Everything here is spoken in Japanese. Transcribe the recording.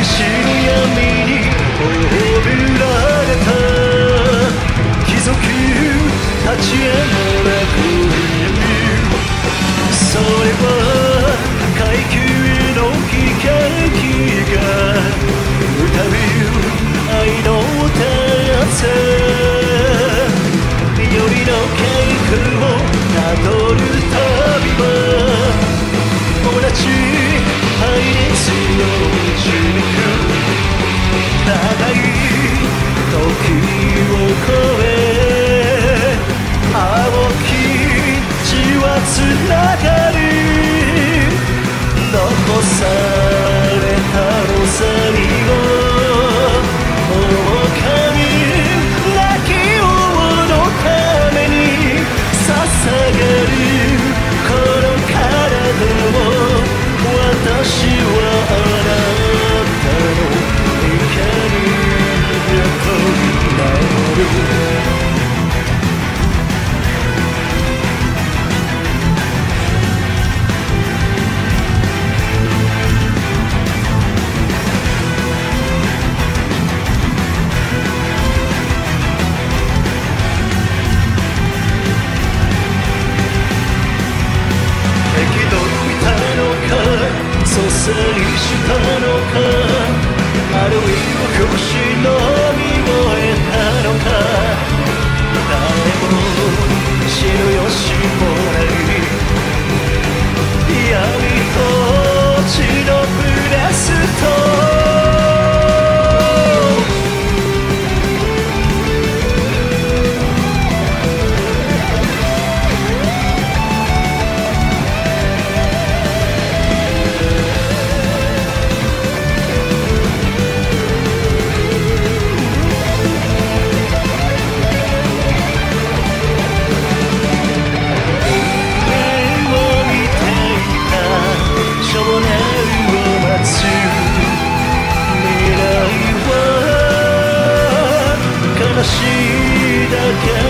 闇に泳ぐられた貴族立ち上がら恋闇それは階級の悲劇が歌う愛の歌せよりの稽古をたどる旅は。同じ not nugget したのか話だけ